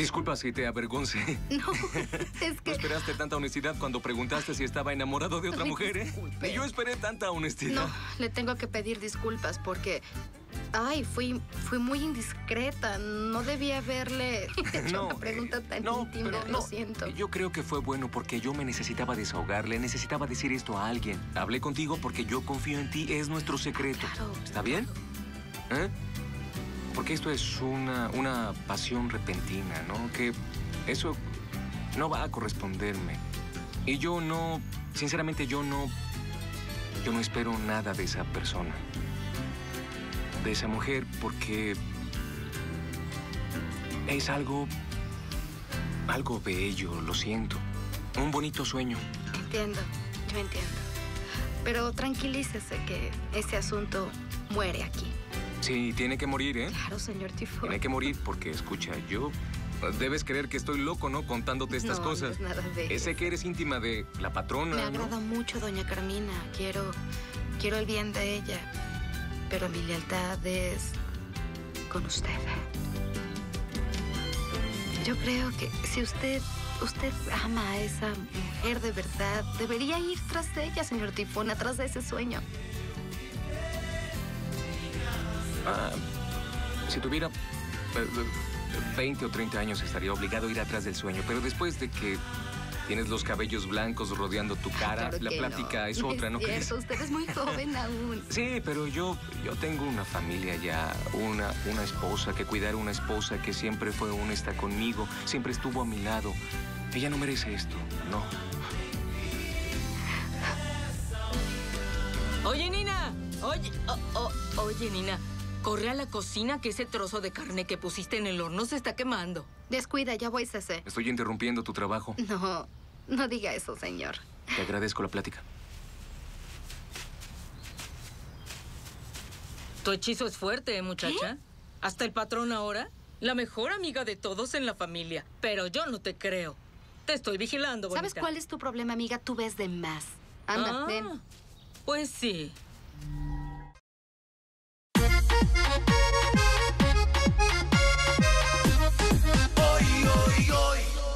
Disculpa si te avergoncé. No, es No que... esperaste tanta honestidad cuando preguntaste si estaba enamorado de otra mujer, ¿eh? Y yo esperé tanta honestidad. No, le tengo que pedir disculpas porque... Ay, fui, fui muy indiscreta. No debía haberle hecho una pregunta tan no, íntima. pero Lo no. siento. Yo creo que fue bueno porque yo me necesitaba desahogarle, necesitaba decir esto a alguien. Hablé contigo porque yo confío en ti, es nuestro secreto. Claro, ¿Está bien? ¿Eh? Porque esto es una, una pasión repentina, ¿no? Que eso no va a corresponderme. Y yo no, sinceramente yo no, yo no espero nada de esa persona. De esa mujer porque es algo, algo bello, lo siento. Un bonito sueño. Entiendo, yo entiendo. Pero tranquilícese que ese asunto muere aquí. Sí, tiene que morir, ¿eh? Claro, señor Tifón. Tiene que morir porque, escucha, yo... Debes creer que estoy loco, ¿no? Contándote estas no, cosas. No es nada de Sé que eres íntima de la patrona, Me ¿no? agrada mucho doña Carmina. Quiero, quiero el bien de ella. Pero mi lealtad es con usted. Yo creo que si usted, usted ama a esa mujer de verdad, debería ir tras de ella, señor Tifón, atrás de ese sueño. Ah, si tuviera eh, 20 o 30 años estaría obligado a ir atrás del sueño, pero después de que tienes los cabellos blancos rodeando tu cara, Claro la plática no. es otra, ¿no es crees? usted es muy joven aún. Sí, pero yo, yo tengo una familia ya, una, una esposa, que cuidar una esposa que siempre fue honesta conmigo, siempre estuvo a mi lado. Ella no merece esto, no. Oye, Nina. Oye, oh, oh, oye, Nina. Corre a la cocina que ese trozo de carne que pusiste en el horno se está quemando. Descuida, ya voy, Cece. Estoy interrumpiendo tu trabajo. No, no diga eso, señor. Te agradezco la plática. Tu hechizo es fuerte, ¿eh, muchacha? Hasta el patrón ahora. La mejor amiga de todos en la familia. Pero yo no te creo. Te estoy vigilando, bonita. ¿Sabes cuál es tu problema, amiga? Tú ves de más. Anda, Ah, ven. Pues sí.